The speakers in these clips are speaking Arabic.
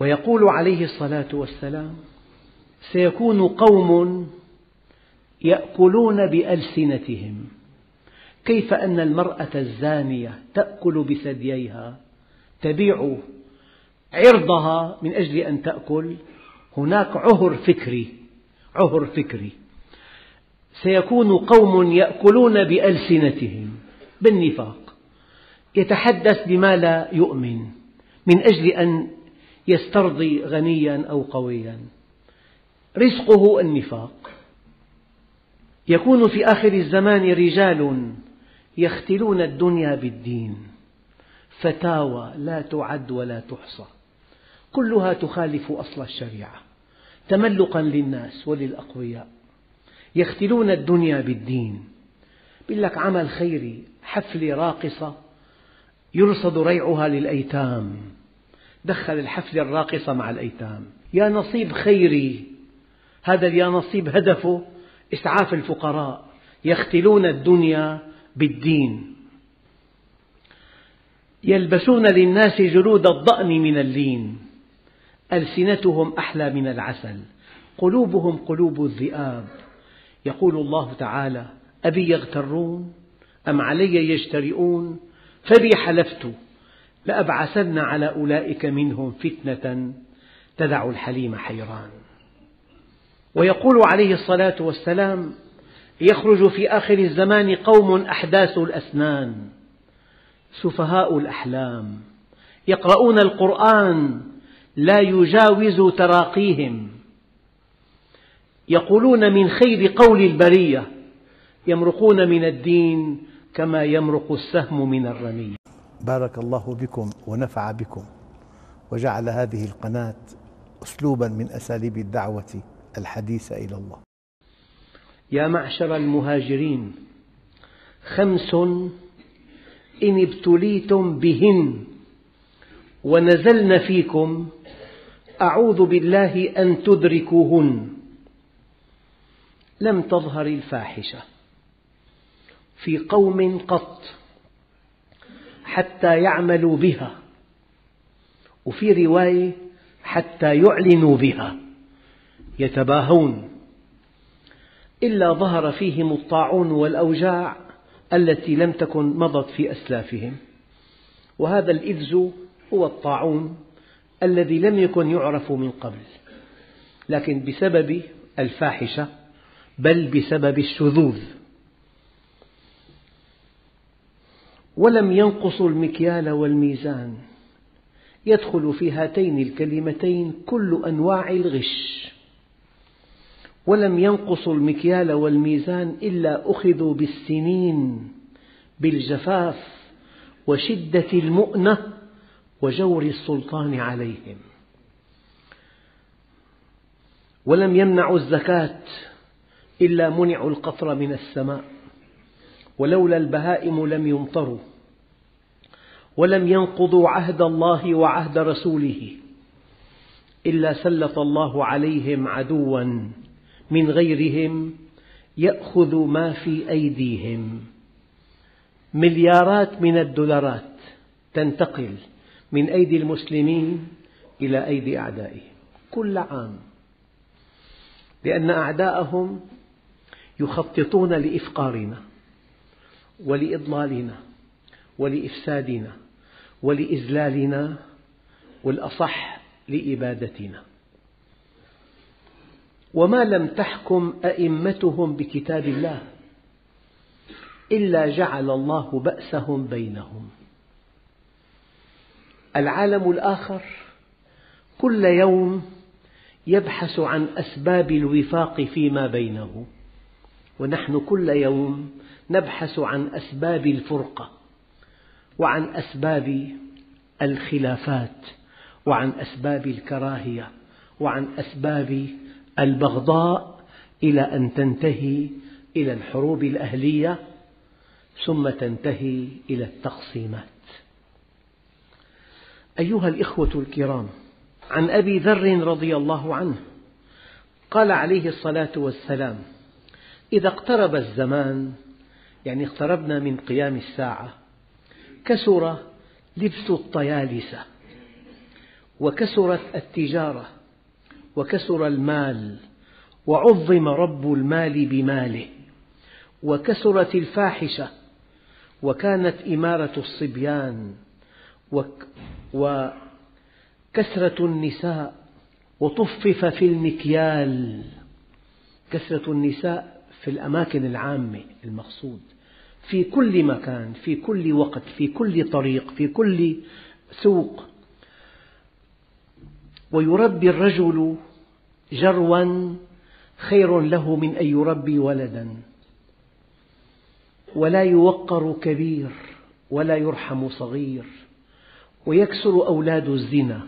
ويقول عليه الصلاة والسلام سيكون قوم يأكلون بألسنتهم. كيف أن المرأة الزانية تأكل بثدييها؟ تبيع عرضها من أجل أن تأكل. هناك عهر فكري عهر فكري. سيكون قوم يأكلون بألسنتهم بالنفاق. يتحدث بما لا يؤمن من أجل أن يسترضي غنيا أو قويا. رزقه النفاق. يكون في آخر الزمان رجال يختلون الدنيا بالدين. فتاوى لا تعد ولا تحصى. كلها تخالف أصل الشريعة. تملقا للناس وللأقوياء. يختلون الدنيا بالدين. يقول لك عمل خيري حفلة راقصة يرصد ريعها للأيتام. دخل الحفلة الراقصة مع الأيتام. يا نصيب خيري هذا يا نصيب هدفه إسعاف الفقراء يختلون الدنيا بالدين. يلبسون للناس جلود الضأن من اللين. ألسنتهم أحلى من العسل. قلوبهم قلوب الذئاب. يقول الله تعالى أبي يغترون أم علي يجترئون فبي حلفت. لأبعثن على أولئك منهم فتنة تدع الحليم حيران. ويقول عليه الصلاة والسلام يخرج في آخر الزمان قوم أحداث الأسنان سفهاء الأحلام يقرؤون القرآن لا يجاوز تراقيهم. يقولون من خير قول البرية يمرقون من الدين كما يمرق السهم من الرمي بارك الله بكم ونفع بكم وجعل هذه القناة أسلوبا من أساليب الدعوة الحديثة إلى الله. يا معشر المهاجرين خمس إن ابتليتم بهن ونزلن فيكم أعوذ بالله أن تدركوهن. لم تظهر الفاحشة. في قوم قط حتى يعملوا بها. وفي رواية حتى يعلنوا بها. يتباهون. إلا ظهر فيهم الطاعون والأوجاع التي لم تكن مضت في أسلافهم. وهذا الإذز هو الطاعون الذي لم يكن يعرف من قبل. لكن بسبب الفاحشة بل بسبب الشذوذ. ولم ينقصوا المكيال والميزان. يدخل في هاتين الكلمتين كل أنواع الغش. ولم ينقصوا المكيال والميزان إلا أخذوا بالسنين بالجفاف وشدة المؤنة وجور السلطان عليهم. ولم يمنعوا الزكاة إلا منعوا القطر من السماء. ولولا البهائم لم يمطروا ولم ينقضوا عهد الله وعهد رسوله إلا سلط الله عليهم عدوا من غيرهم يأخذ ما في أيديهم. مليارات من الدولارات تنتقل من أيدي المسلمين إلى أيدي أعدائهم كل عام لأن أعداءهم يخططون لإفقارنا. ولإضلالنا ولإفسادنا ولإذلالنا والأصح لإبادتنا. وما لم تحكم أئمتهم بكتاب الله إلا جعل الله بأسهم بينهم. العالم الآخر كل يوم يبحث عن أسباب الوفاق فيما بينه ونحن كل يوم نبحث عن أسباب الفرقة وعن أسباب الخلافات وعن أسباب الكراهية وعن أسباب البغضاء إلى أن تنتهي إلى الحروب الأهلية ثم تنتهي إلى التقسيمات أيها الإخوة الكرام عن أبي ذر رضي الله عنه قال عليه الصلاة والسلام إذا اقترب الزمان يعني اقتربنا من قيام الساعة كثر لبس الطيالسة وكثرت التجارة وكثر المال وعظم رب المال بماله وكثرت الفاحشة وكانت إمارة الصبيان وكثرة النساء وطفف في المكيال. كثرة النساء في الأماكن العامة المقصود. في كل مكان في كل وقت في كل طريق في كل سوق. ويربي الرجل جروا خير له من أن يربي ولدا. ولا يوقر كبير ولا يرحم صغير. ويكسر أولاد الزنا.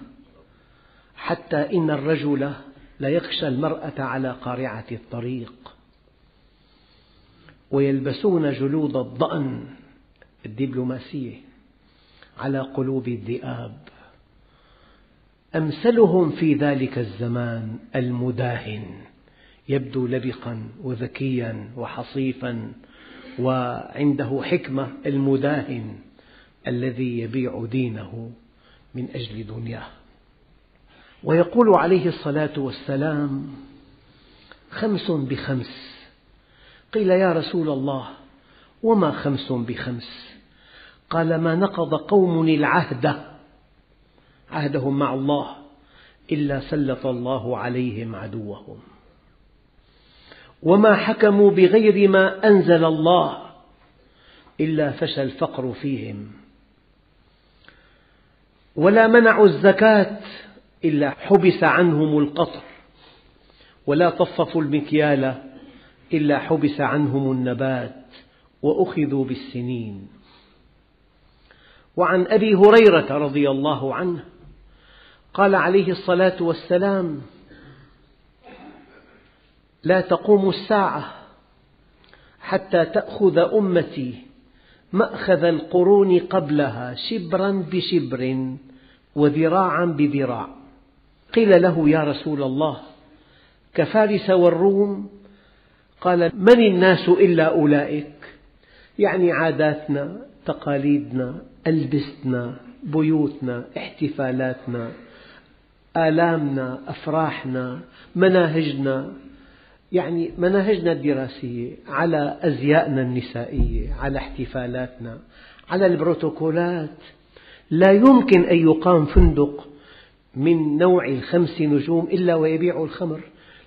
حتى إن الرجل ليخشى المرأة على قارعة الطريق. ويلبسون جلود الضأن الدبلوماسية على قلوب الذئاب. أمثلهم في ذلك الزمان المداهن يبدو لبقا وذكيا وحصيفا وعنده حكمة المداهن الذي يبيع دينه من أجل دنياه. ويقول عليه الصلاة والسلام خمس بخمس قيل يا رسول الله وما خمس بخمس؟ قال ما نقض قوم العهد عهدهم مع الله إلا سلط الله عليهم عدوهم. وما حكموا بغير ما أنزل الله إلا فشى الفقر فيهم. ولا منعوا الزكاة إلا حبس عنهم القطر. ولا طففوا المكيال إلا حبس عنهم النبات وأخذوا بالسنين. وعن أبي هريرة رضي الله عنه قال عليه الصلاة والسلام لا تقوم الساعة حتى تأخذ أمتي مأخذ القرون قبلها شبرا بشبر وذراعا بذراع. قيل له يا رسول الله كفارس والروم قال من الناس إلا أولئك؟ يعني عاداتنا تقاليدنا ألبستنا بيوتنا احتفالاتنا آلامنا أفراحنا مناهجنا. يعني مناهجنا الدراسية على أزيائنا النسائية على احتفالاتنا على البروتوكولات. لا يمكن أن يقام فندق من نوع الخمس نجوم إلا ويبيع الخمر.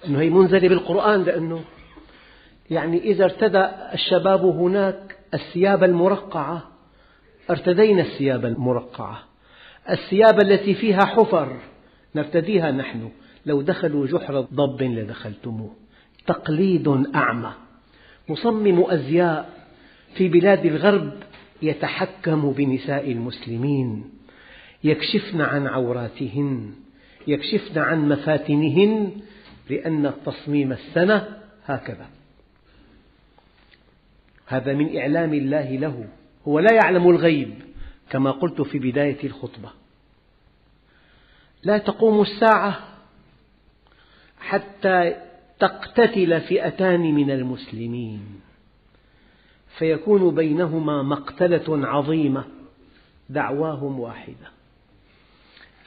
لأنه هي منزلة بالقرآن لأنه يعني إذا ارتدى الشباب هناك الثياب المرقعة ارتدينا الثياب المرقعة. الثياب التي فيها حفر نرتديها نحن. لو دخلوا جحر ضب لدخلتموه. تقليد أعمى. مصمم أزياء في بلاد الغرب يتحكم بنساء المسلمين. يكشفن عن عوراتهن يكشفن عن مفاتنهن لأن التصميم السنة هكذا. هذا من إعلام الله له. هو لا يعلم الغيب كما قلت في بداية الخطبة. لا تقوم الساعة حتى تقتتل فئتان من المسلمين. فيكون بينهما مقتلة عظيمة دعواهم واحدة.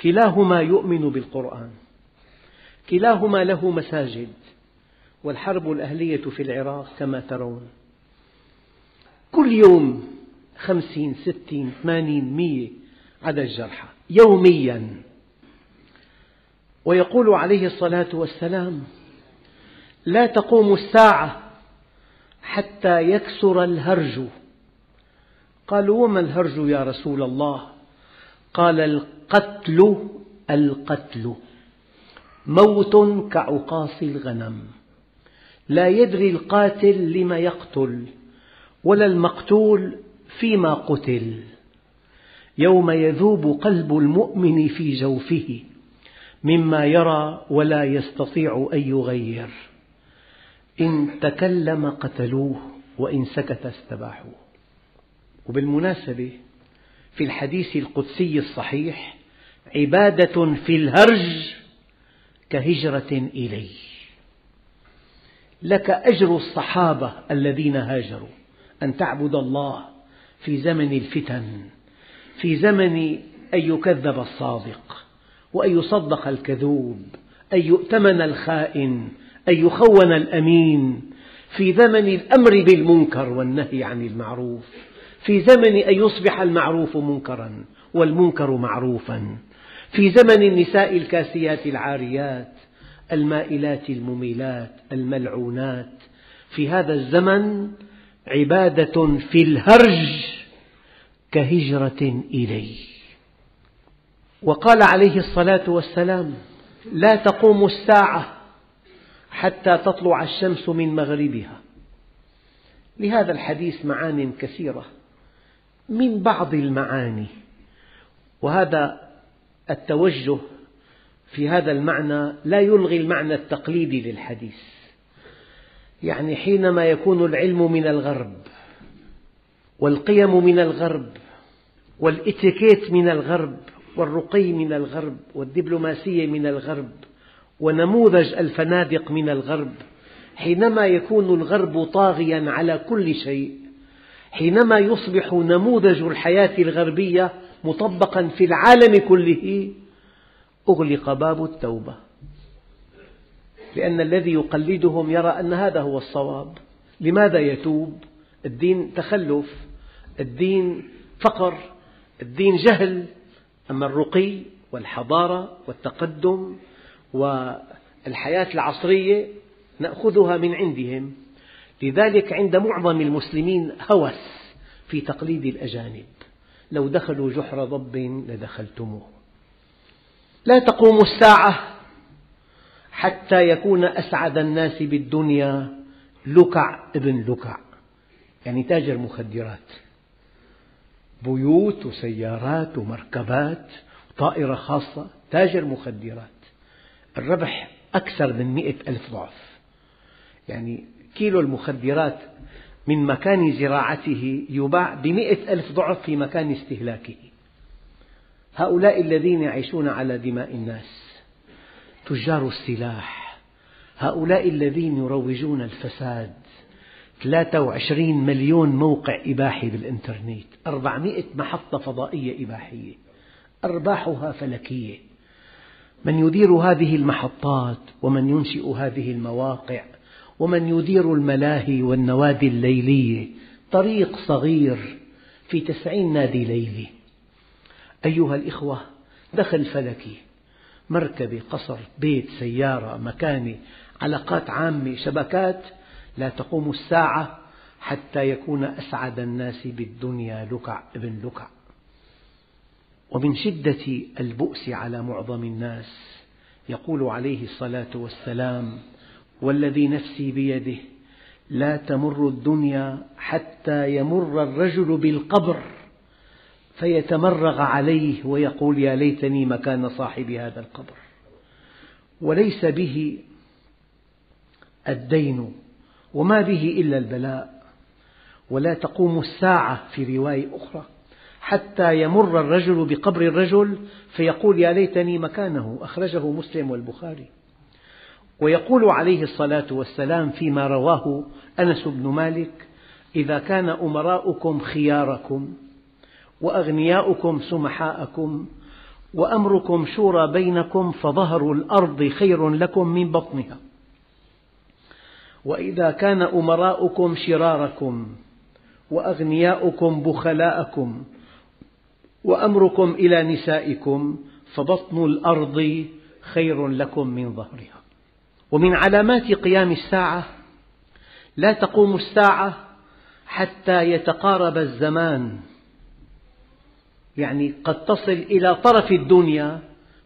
كلاهما يؤمن بالقرآن. كلاهما له مساجد والحرب الأهلية في العراق كما ترون. كل يوم خمسين ستين ثمانين مية عدد الجرحى يوميا. ويقول عليه الصلاة والسلام لا تقوم الساعة حتى يكسر الهرج. قالوا وما الهرج يا رسول الله؟ قال القتل القتل. موت كعقاص الغنم. لا يدري القاتل لم يقتل. ولا المقتول فيما قتل. يوم يذوب قلب المؤمن في جوفه مما يرى ولا يستطيع أن يغير. إن تكلم قتلوه وإن سكت استباحوه. وبالمناسبة في الحديث القدسي الصحيح عبادة في الهرج كهجرة إلي لك أجر الصحابة الذين هاجروا. أن تعبد الله في زمن الفتن في زمن أن يكذب الصادق وأن يصدق الكذوب أن يؤتمن الخائن أن يخون الأمين في زمن الأمر بالمنكر والنهي عن المعروف في زمن أن يصبح المعروف منكرا والمنكر معروفا في زمن النساء الكاسيات العاريات المائلات المميلات الملعونات في هذا الزمن عبادة في الهرج كهجرة إلي. وقال عليه الصلاة والسلام لا تقوم الساعة حتى تطلع الشمس من مغربها. لهذا الحديث معان كثيرة من بعض المعاني وهذا التوجه في هذا المعنى لا يلغي المعنى التقليدي للحديث. يعني حينما يكون العلم من الغرب والقيم من الغرب والإتيكيت من الغرب والرقي من الغرب والدبلوماسية من الغرب ونموذج الفنادق من الغرب حينما يكون الغرب طاغيا على كل شيء حينما يصبح نموذج الحياة الغربية مطبقا في العالم كله أغلق باب التوبة. لأن الذي يقلدهم يرى أن هذا هو الصواب. لماذا يتوب؟ الدين تخلف الدين فقر الدين جهل. أما الرقي والحضارة والتقدم والحياة العصرية نأخذها من عندهم. لذلك عند معظم المسلمين هوس في تقليد الأجانب. لو دخلوا جحر ضب لدخلتموه. لا تقوم الساعة حتى يكون أسعد الناس بالدنيا لكع ابن لكع. يعني تاجر مخدرات. بيوت وسيارات ومركبات وطائرة خاصة تاجر مخدرات. الربح أكثر من مئة ألف ضعف. يعني كيلو المخدرات من مكان زراعته يباع بمئة ألف ضعف في مكان استهلاكه. هؤلاء الذين يعيشون على دماء الناس. تجار السلاح. هؤلاء الذين يروجون الفساد 23 مليون موقع إباحي بالإنترنت 400 محطة فضائية إباحية أرباحها فلكية. من يدير هذه المحطات ومن ينشئ هذه المواقع ومن يدير الملاهي والنوادي الليلية طريق صغير في تسعين نادي ليلي. أيها الإخوة دخل فلكي. مركبة قصر بيت سيارة مكانة علاقات عامة شبكات لا تقوم الساعة حتى يكون أسعد الناس بالدنيا لكع ابن لكع. ومن شدة البؤس على معظم الناس يقول عليه الصلاة والسلام والذي نفسي بيده لا تمر الدنيا حتى يمر الرجل بالقبر. فيتمرغ عليه ويقول يا ليتني مكان صاحب هذا القبر. وليس به الدين وما به إلا البلاء. ولا تقوم الساعة في رواية أخرى. حتى يمر الرجل بقبر الرجل فيقول يا ليتني مكانه. أخرجه مسلم والبخاري. ويقول عليه الصلاة والسلام فيما رواه أنس بن مالك إذا كان أمراؤكم خياركم وأغنياؤكم سمحاءكم وأمركم شورى بينكم فظهر الأرض خير لكم من بطنها. وإذا كان أمراؤكم شراركم وأغنياؤكم بخلاءكم وأمركم إلى نسائكم فبطن الأرض خير لكم من ظهرها. ومن علامات قيام الساعة لا تقوم الساعة حتى يتقارب الزمان. يعني قد تصل إلى طرف الدنيا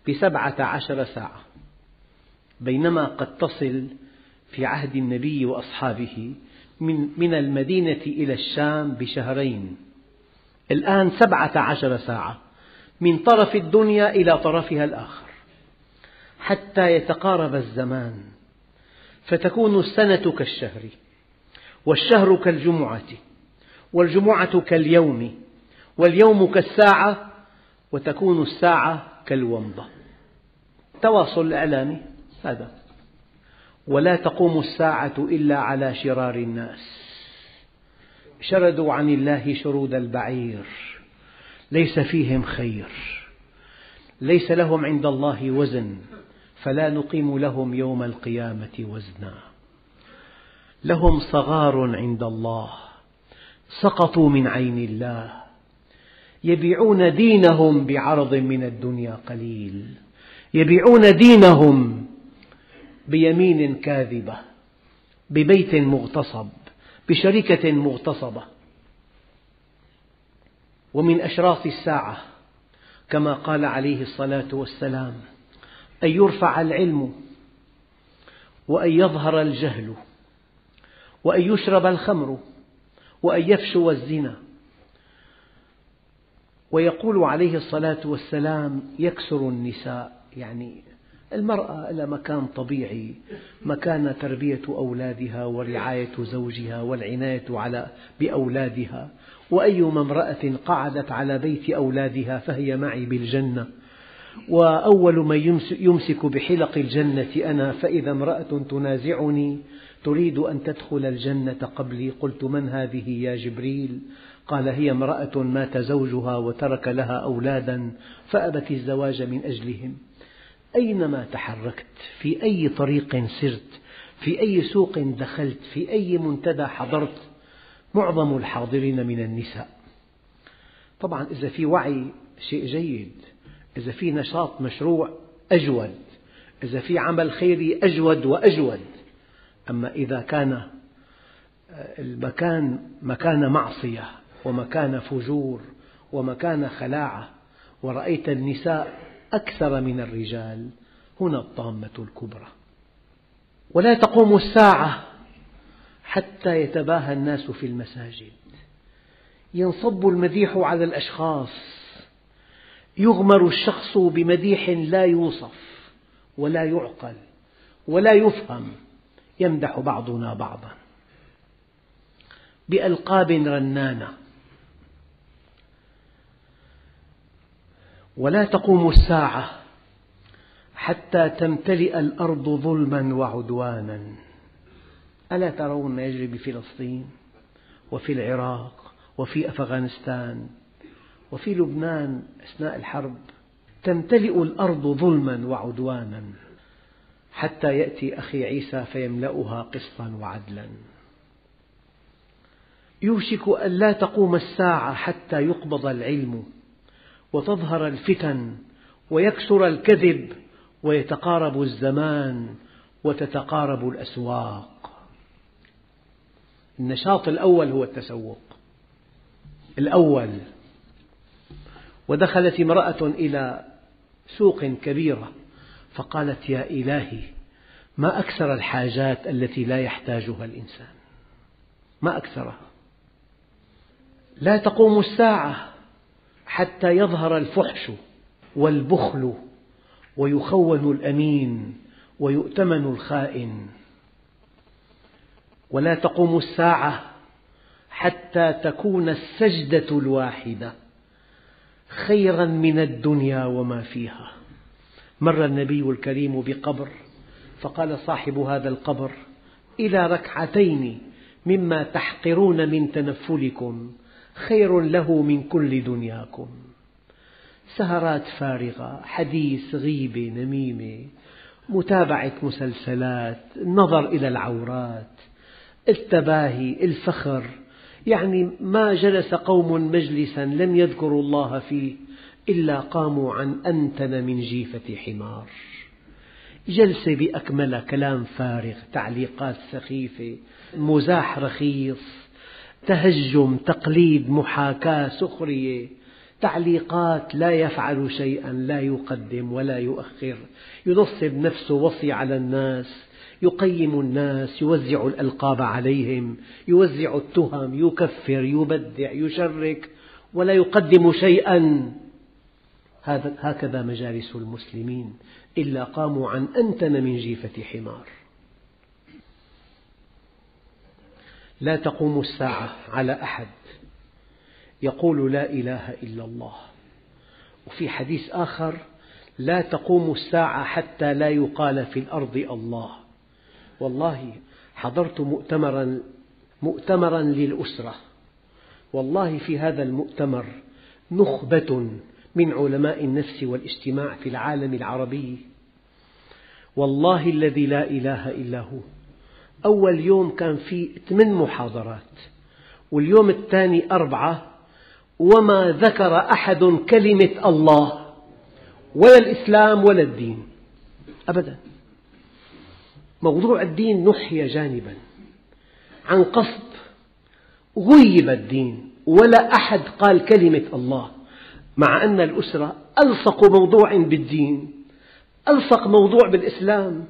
بسبعة عشر ساعة بينما قد تصل في عهد النبي وأصحابه من, من المدينة إلى الشام بشهرين. الآن سبعة عشر ساعة من طرف الدنيا إلى طرفها الآخر. حتى يتقارب الزمان فتكون السنة كالشهر والشهر كالجمعة والجمعة كاليوم. واليوم كالساعة وتكون الساعة كالومضة. تواصل إعلامي هذا. ولا تقوم الساعة إلا على شرار الناس. شردوا عن الله شرود البعير. ليس فيهم خير. ليس لهم عند الله وزن فلا نقيم لهم يوم القيامة وزنا. لهم صغار عند الله سقطوا من عين الله. يبيعون دينهم بعرض من الدنيا قليل. يبيعون دينهم بيمين كاذبة ببيت مغتصب بشركة مغتصبة. ومن أشراط الساعة كما قال عليه الصلاة والسلام أن يرفع العلم وأن يظهر الجهل وأن يشرب الخمر وأن يفشو الزنا. ويقول عليه الصلاة والسلام يكسر النساء يعني المرأة لها مكان طبيعي مكان تربية أولادها ورعاية زوجها والعناية على بأولادها. وأيما امرأة قعدت على بيت أولادها فهي معي بالجنة. وأول من يمسك بحلق الجنة أنا فإذا امرأة تنازعني تريد أن تدخل الجنة قبلي. قلت من هذه يا جبريل؟ قال هي امرأة مات زوجها وترك لها أولادا فأبت الزواج من أجلهم. أينما تحركت في أي طريق سرت في أي سوق دخلت في أي منتدى حضرت معظم الحاضرين من النساء. طبعا إذا في وعي شيء جيد إذا في نشاط مشروع أجود إذا في عمل خيري أجود وأجود. أما إذا كان المكان مكان معصية ومكان فجور ومكان خلاعة ورأيت النساء أكثر من الرجال. هنا الطامة الكبرى. ولا تقوم الساعة حتى يتباهى الناس في المساجد. ينصب المديح على الأشخاص. يغمر الشخص بمديح لا يوصف ولا يعقل ولا يفهم. يمدح بعضنا بعضا. بألقاب رنانة. ولا تقوم الساعة حتى تمتلئ الأرض ظلما وعدوانا. ألا ترون ما يجري بفلسطين وفي العراق وفي أفغانستان وفي لبنان أثناء الحرب تمتلئ الأرض ظلما وعدوانا حتى يأتي أخي عيسى فيملأها قسطا وعدلا. يوشك أن لا تقوم الساعة حتى يقبض العلم وتظهر الفتن ويكثر الكذب ويتقارب الزمان وتتقارب الأسواق. النشاط الأول هو التسوق. الأول. ودخلت امرأة إلى سوق كبيرة فقالت يا إلهي ما أكثر الحاجات التي لا يحتاجها الإنسان؟ ما أكثرها؟ لا تقوم الساعة. حتى يظهر الفحش والبخل ويخون الأمين ويؤتمن الخائن. ولا تقوم الساعة حتى تكون السجدة الواحدة خيرا من الدنيا وما فيها. مر النبي الكريم بقبر فقال صاحب هذا القبر إلى ركعتين مما تحقرون من تنفلكم. خير له من كل دنياكم. سهرات فارغة حديث غيبة نميمة متابعة مسلسلات النظر إلى العورات التباهي الفخر. يعني ما جلس قوم مجلسا لم يذكروا الله فيه إلا قاموا عن أنتن من جيفة حمار. جلسة بأكملها كلام فارغ تعليقات سخيفة مزاح رخيص. تهجم تقليد محاكاة سخرية. تعليقات لا يفعل شيئا لا يقدم ولا يؤخر. ينصب نفسه وصي على الناس يقيم الناس يوزع الألقاب عليهم يوزع التهم يكفر يبدع يشرك ولا يقدم شيئا. هكذا مجالس المسلمين. إلا قاموا عن أنتن من جيفة حمار. لا تقوم الساعة على أحد. يقول لا إله إلا الله. وفي حديث آخر لا تقوم الساعة حتى لا يقال في الأرض الله. والله حضرت مؤتمرا مؤتمرا للأسرة. والله في هذا المؤتمر نخبة من علماء النفس والاجتماع في العالم العربي. والله الذي لا إله إلا هو. أول يوم كان في ثمان محاضرات واليوم الثاني أربعة وما ذكر أحد كلمة الله ولا الإسلام ولا الدين أبدا. موضوع الدين نحي جانبا عن قصد غيب الدين ولا أحد قال كلمة الله مع أن الأسرة ألصق موضوع بالدين ألصق موضوع بالإسلام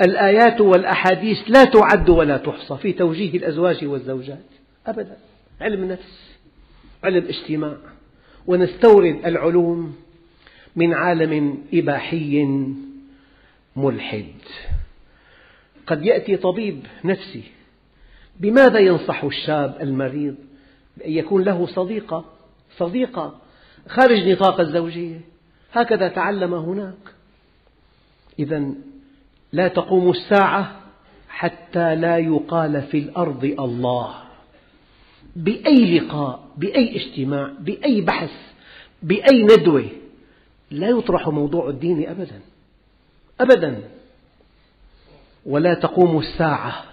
الآيات والأحاديث لا تعد ولا تحصى في توجيه الأزواج والزوجات أبدا. علم نفس علم اجتماع ونستورد العلوم من عالم إباحي ملحد. قد يأتي طبيب نفسي بماذا ينصح الشاب المريض بأن يكون له صديقة؟ صديقة خارج نطاق الزوجية. هكذا تعلم هناك. إذا لا تقوم الساعة حتى لا يقال في الأرض الله. بأي لقاء بأي اجتماع بأي بحث بأي ندوة لا يطرح موضوع الدين أبدا. أبدا. ولا تقوم الساعة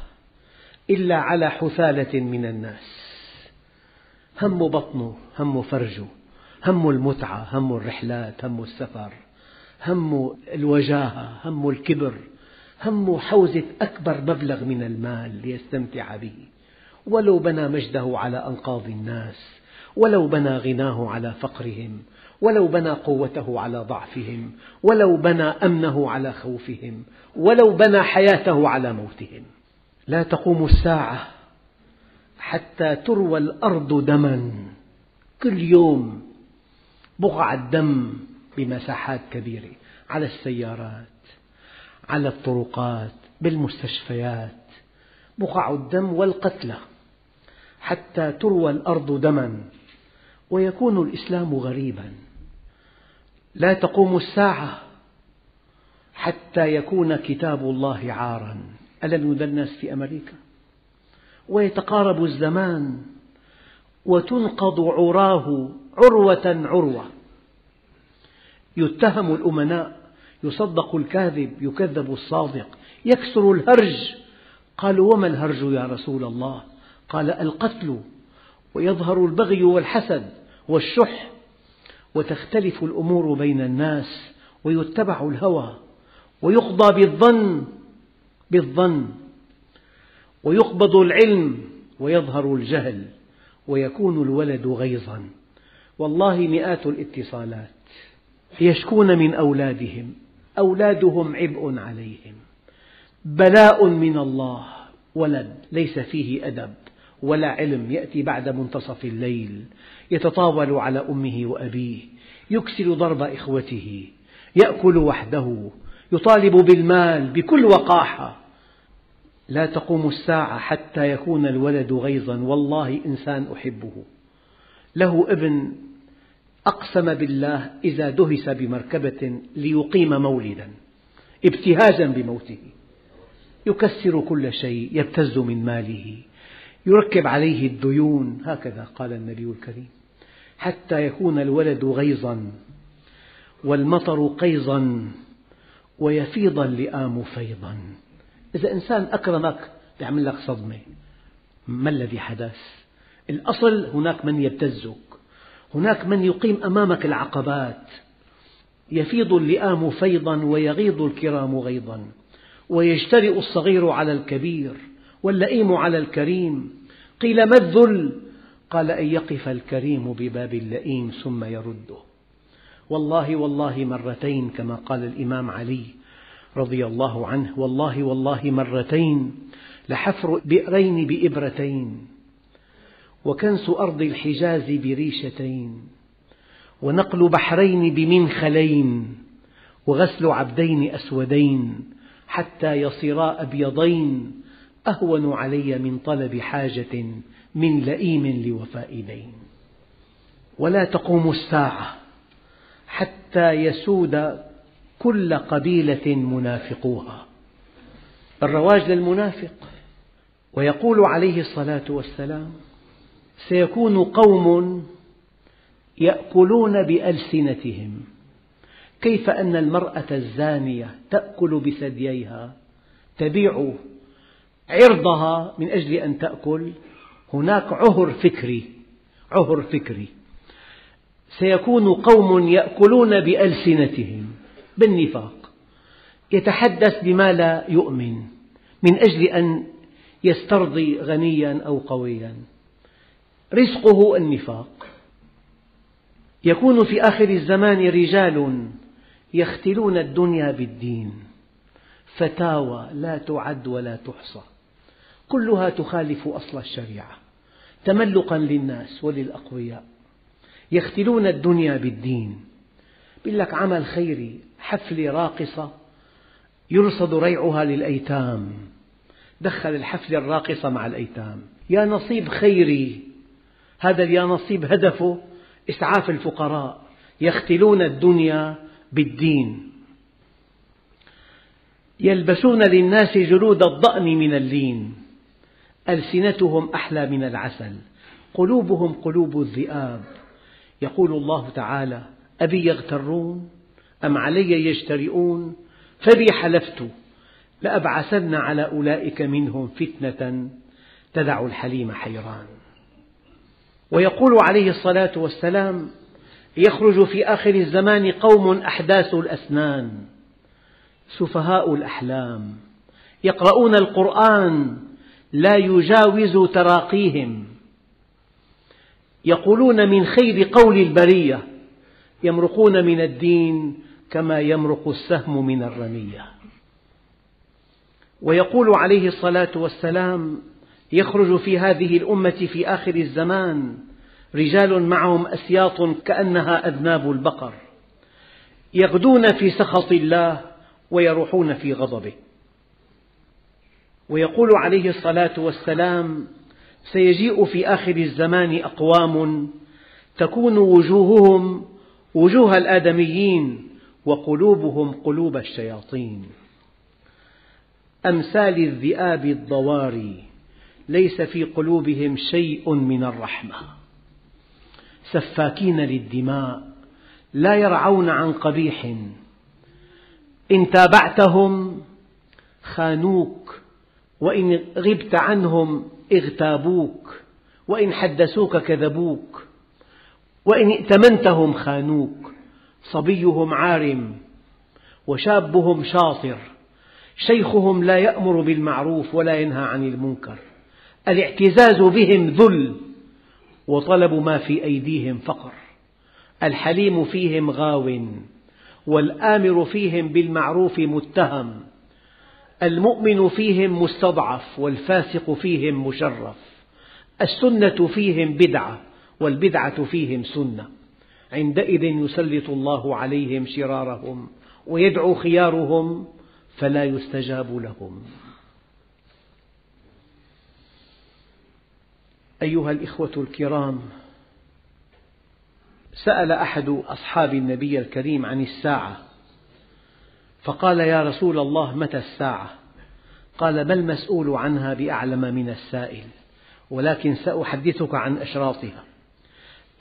إلا على حثالة من الناس. هم بطنه هم فرجه هم المتعة هم الرحلات هم السفر هم الوجاهة هم الكبر. هم حوزة أكبر مبلغ من المال ليستمتع به. ولو بنى مجده على أنقاض الناس ولو بنى غناه على فقرهم ولو بنى قوته على ضعفهم ولو بنى أمنه على خوفهم ولو بنى حياته على موتهم. لا تقوم الساعة حتى تروى الأرض دما. كل يوم بقع الدم بمساحات كبيرة على السيارات على الطرقات بالمستشفيات بقع الدم والقتلى حتى تروى الأرض دما ويكون الإسلام غريبا. لا تقوم الساعة حتى يكون كتاب الله عارا. ألم يدل الناس في أمريكا؟ ويتقارب الزمان وتنقض عراه عروة عروة. يتهم الأمناء يصدق الكاذب يكذب الصادق يكثر الهرج. قالوا وما الهرج يا رسول الله؟ قال القتل ويظهر البغي والحسد والشح وتختلف الأمور بين الناس ويتبع الهوى ويقضى بالظن بالظن ويقبض العلم ويظهر الجهل ويكون الولد غيظا. والله مئات الإتصالات يشكون من أولادهم. أولادهم عبء عليهم. بلاء من الله ولد ليس فيه أدب ولا علم يأتي بعد منتصف الليل. يتطاول على أمه وأبيه يكسر ضرب إخوته يأكل وحده يطالب بالمال بكل وقاحة. لا تقوم الساعة حتى يكون الولد غيظا والله إنسان أحبه. له ابن أقسم بالله إذا دهس بمركبة ليقيم مولدا ابتهاجا بموته يكسر كل شيء يبتز من ماله يركب عليه الديون هكذا قال النبي الكريم حتى يكون الولد غيظا والمطر قيظا ويفيض اللئام فيضا إذا إنسان أكرمك يعمل لك صدمة ما الذي حدث؟ الأصل هناك من يبتزك هناك من يقيم أمامك العقبات. يفيض اللئام فيضا ويغيض الكرام غيظا ويجترئ الصغير على الكبير واللئيم على الكريم. قيل ما الذل؟ قال أن يقف الكريم بباب اللئيم ثم يرده. والله والله مرتين كما قال الإمام علي رضي الله عنه. والله والله مرتين. لحفر بئرين بإبرتين. وكنس أرض الحجاز بريشتين ونقل بحرين بمنخلين وغسل عبدين أسودين حتى يصيرا أبيضين أهون علي من طلب حاجة من لئيم لوفاء دين ولا تقوم الساعة حتى يسود كل قبيلة منافقوها. الرواج للمنافق ويقول عليه الصلاة والسلام سيكون قوم يأكلون بألسنتهم. كيف أن المرأة الزانية تأكل بثدييها؟ تبيع عرضها من أجل أن تأكل. هناك عهر فكري عهر فكري. سيكون قوم يأكلون بألسنتهم. بالنفاق. يتحدث بما لا يؤمن من أجل أن يسترضي غنيا أو قويا. رزقه النفاق. يكون في آخر الزمان رجال يختلون الدنيا بالدين. فتاوى لا تعد ولا تحصى. كلها تخالف أصل الشريعة. تملقا للناس وللأقوياء. يختلون الدنيا بالدين. يقول لك عمل خيري حفلة راقصة يرصد ريعها للأيتام. دخل الحفلة الراقصة مع الأيتام. يا نصيب خيري. هذا يا نصيب هدفه إسعاف الفقراء يختلون الدنيا بالدين. يلبسون للناس جلود الضأن من اللين. ألسنتهم أحلى من العسل. قلوبهم قلوب الذئاب. يقول الله تعالى أبي يغترون أم علي يجترئون؟ فبي حلفت. لأبعثن على أولئك منهم فتنة تدع الحليم حيران. ويقول عليه الصلاة والسلام يخرج في آخر الزمان قوم أحداث الأسنان سفهاء الأحلام يقرؤون القرآن لا يجاوز تراقيهم. يقولون من خير قول البرية يمرقون من الدين كما يمرق السهم من الرمية. ويقول عليه الصلاة والسلام يخرج في هذه الأمة في آخر الزمان رجال معهم أسياط كأنها أذناب البقر يغدون في سخط الله ويروحون في غضبه. ويقول عليه الصلاة والسلام سيجيء في آخر الزمان أقوام تكون وجوههم وجوه الآدميين وقلوبهم قلوب الشياطين. أمثال الذئاب الضواري. ليس في قلوبهم شيء من الرحمة. سفاكين للدماء لا يرعون عن قبيح. إن تابعتهم خانوك وإن غبت عنهم اغتابوك وإن حدثوك كذبوك وإن ائتمنتهم خانوك. صبيهم عارم وشابهم شاطر شيخهم لا يأمر بالمعروف ولا ينهى عن المنكر. الاعتزاز بهم ذل وطلب ما في أيديهم فقر الحليم فيهم غاو والآمر فيهم بالمعروف متهم المؤمن فيهم مستضعف والفاسق فيهم مشرف السنة فيهم بدعة والبدعة فيهم سنة عندئذ يسلط الله عليهم شرارهم ويدعو خيارهم فلا يستجاب لهم أيها الإخوة الكرام سأل أحد أصحاب النبي الكريم عن الساعة فقال يا رسول الله متى الساعة؟ قال ما المسؤول عنها بأعلم من السائل ولكن سأحدثك عن أشراطها.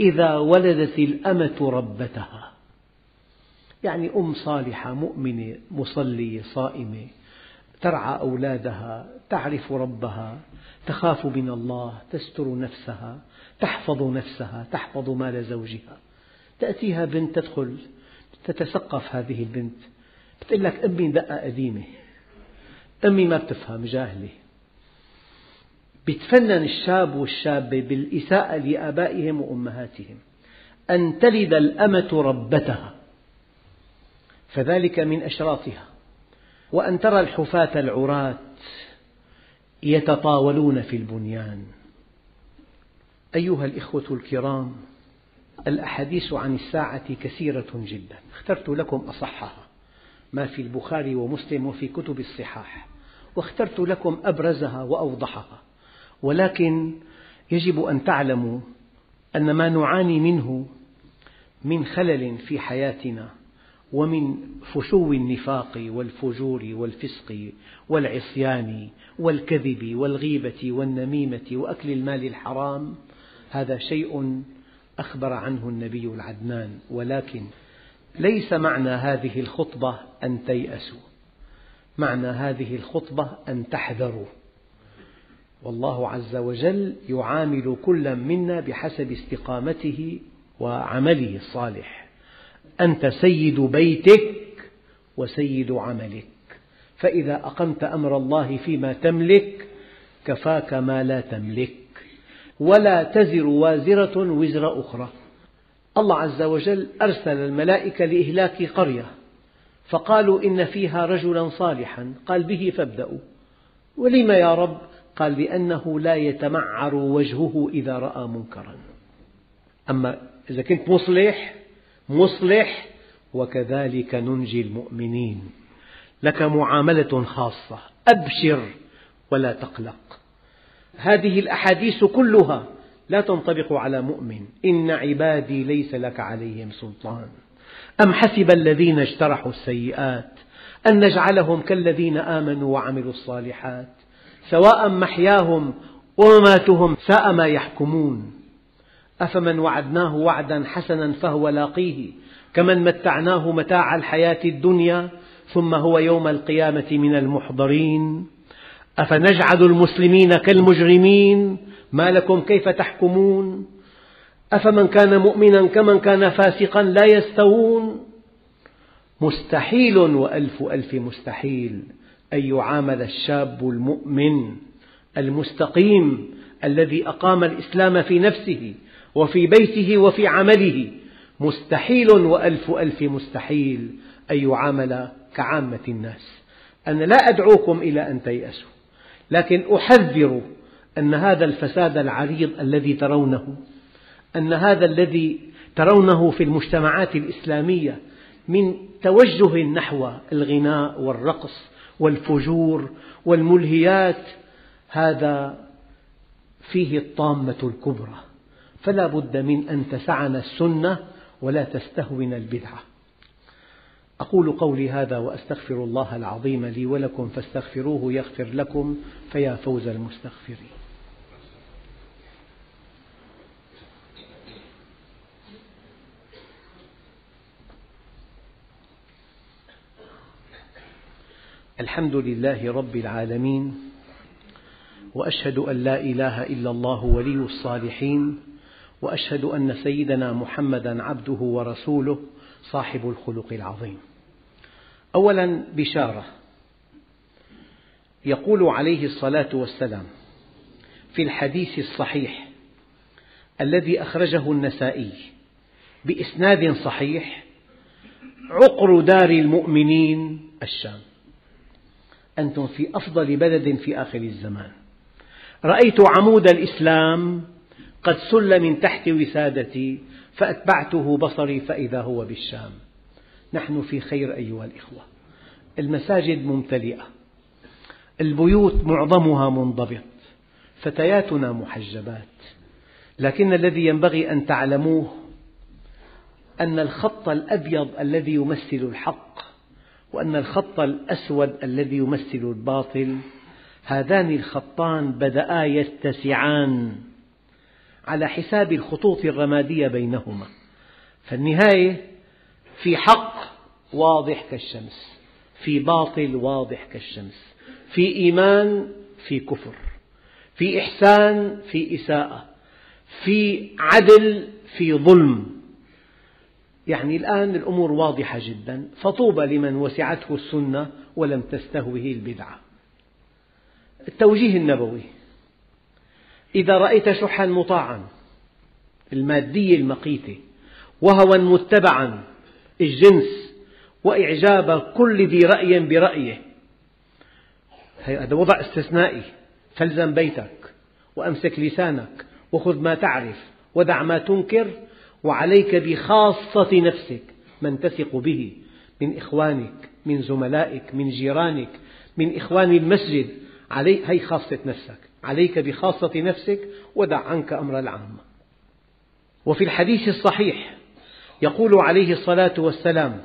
إذا ولدت الأمة ربتها. يعني أم صالحة مؤمنة مصلية صائمة ترعى أولادها تعرف ربها تخاف من الله تستر نفسها تحفظ نفسها تحفظ مال زوجها. تأتيها بنت تدخل تتثقف هذه البنت. بتقول لك أمي دقة قديمة. أمي ما بتفهم جاهلة. يتفنن الشاب والشابة بالإساءة لآبائهم وأمهاتهم. أن تلد الأمة ربتها. فذلك من أشراطها. وأن ترى الحفاة العراة يتطاولون في البنيان. أيها الإخوة الكرام الأحاديث عن الساعة كثيرة جدا. اخترت لكم أصحها ما في البخاري ومسلم وفي كتب الصحاح. واخترت لكم أبرزها وأوضحها. ولكن يجب أن تعلموا أن ما نعاني منه من خلل في حياتنا ومن فشو النفاق والفجور والفسق والعصيان والكذب والغيبة والنميمة وأكل المال الحرام هذا شيء أخبر عنه النبي العدنان ولكن ليس معنى هذه الخطبة أن تيأسوا. معنى هذه الخطبة أن تحذروا. والله عز وجل يعامل كلا منا بحسب استقامته وعمله الصالح. أنت سيد بيتك وسيد عملك. فإذا أقمت أمر الله فيما تملك كفاك ما لا تملك. ولا تزر وازرة وزر أخرى. الله عز وجل أرسل الملائكة لإهلاك قرية فقالوا إن فيها رجلا صالحا. قال به فابدأوا. ولم يا رب؟ قال لأنه لا يتمعر وجهه إذا رأى منكرا. أما إذا كنت مصلح مصلح وكذلك ننجي المؤمنين. لك معاملة خاصة أبشر ولا تقلق. هذه الأحاديث كلها لا تنطبق على مؤمن. إن عبادي ليس لك عليهم سلطان. أم حسب الذين اجترحوا السيئات أن نجعلهم كالذين آمنوا وعملوا الصالحات سواء محياهم ومماتهم ساء ما يحكمون. أفمن وعدناه وعدا حسنا فهو لاقيه كمن متعناه متاع الحياة الدنيا ثم هو يوم القيامة من المحضرين. أفنجعل المسلمين كالمجرمين؟ ما لكم كيف تحكمون؟ أفمن كان مؤمنا كمن كان فاسقا لا يستوون؟ مستحيل وألف ألف مستحيل أن يعامل الشاب المؤمن المستقيم الذي أقام الإسلام في نفسه وفي بيته وفي عمله. مستحيل وألف ألف مستحيل أن يعامل كعامة الناس. أنا لا أدعوكم إلى أن تيأسوا لكن أحذر أن هذا الفساد العريض الذي ترونه أن هذا الذي ترونه في المجتمعات الإسلامية من توجه نحو الغناء والرقص والفجور والملهيات هذا فيه الطامة الكبرى. فلا بد من أن تسعنا السنة ولا تستهون البدعة. أقول قولي هذا وأستغفر الله العظيم لي ولكم فاستغفروه يغفر لكم فيا فوز المستغفرين. الحمد لله رب العالمين وأشهد أن لا إله إلا الله ولي الصالحين وأشهد أن سيدنا محمدا عبده ورسوله صاحب الخلق العظيم. أولا بشارة. يقول عليه الصلاة والسلام في الحديث الصحيح الذي أخرجه النسائي بإسناد صحيح عقر دار المؤمنين الشام. أنتم في أفضل بلد في آخر الزمان. رأيت عمود الإسلام قد سل من تحت وسادتي فأتبعته بصري فإذا هو بالشام. نحن في خير أيها الإخوة. المساجد ممتلئة. البيوت معظمها منضبط. فتياتنا محجبات. لكن الذي ينبغي أن تعلموه أن الخط الأبيض الذي يمثل الحق وأن الخط الأسود الذي يمثل الباطل هذان الخطان بدأا يتسعان. على حساب الخطوط الرمادية بينهما. فالنهاية في حق واضح كالشمس في باطل واضح كالشمس في إيمان في كفر في إحسان في إساءة في عدل في ظلم. يعني الآن الأمور واضحة جدا فطوبى لمن وسعته السنة ولم تستهوه البدعة. التوجيه النبوي. إذا رأيت شحا مطاعا المادية المقيتة وهوى متبعا الجنس وإعجاب كل ذي رأي برأيه. هذا وضع استثنائي. فالزم بيتك وأمسك لسانك وخذ ما تعرف ودع ما تنكر وعليك بخاصة نفسك من تثق به من إخوانك من زملائك من جيرانك من إخوان المسجد. علي هي خاصة نفسك. عليك بخاصة نفسك ودع عنك أمر العامة وفي الحديث الصحيح يقول عليه الصلاة والسلام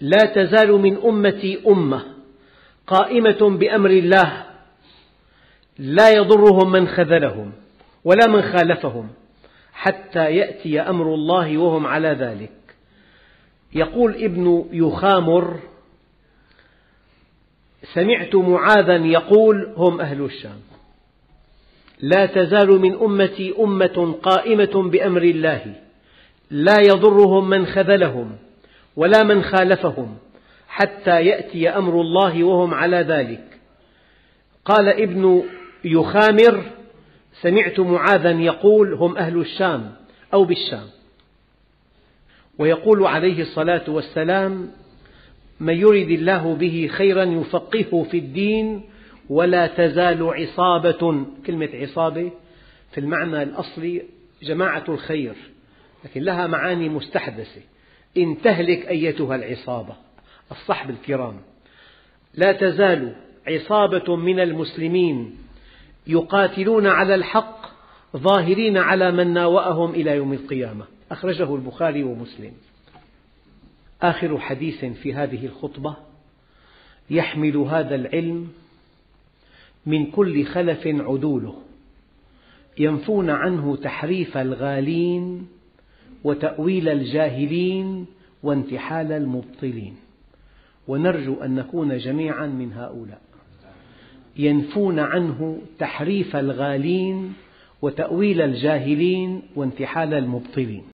لا تزال من أمتي أمة قائمة بأمر الله لا يضرهم من خذلهم ولا من خالفهم حتى يأتي أمر الله وهم على ذلك. يقول ابن يخامر سمعت معاذا يقول هم أهل الشام. لا تزال من أمتي أمة قائمة بأمر الله. لا يضرهم من خذلهم ولا من خالفهم حتى يأتي أمر الله وهم على ذلك. قال ابن يخامر سمعت معاذا يقول هم أهل الشام أو بالشام. ويقول عليه الصلاة والسلام من يرد الله به خيرا يفقهه في الدين ولا تزال عصابة كلمة عصابة في المعنى الأصلي جماعة الخير لكن لها معاني مستحدثة. إن تهلك أيتها العصابة الصحب الكرام. لا تزال عصابة من المسلمين يقاتلون على الحق ظاهرين على من ناوأهم إلى يوم القيامة. أخرجه البخاري ومسلم. آخر حديث في هذه الخطبة يحمل هذا العلم من كل خلف عدوله ينفون عنه تحريف الغالين وتأويل الجاهلين وانتحال المبطلين. ونرجو أن نكون جميعا من هؤلاء. ينفون عنه تحريف الغالين وتأويل الجاهلين وانتحال المبطلين.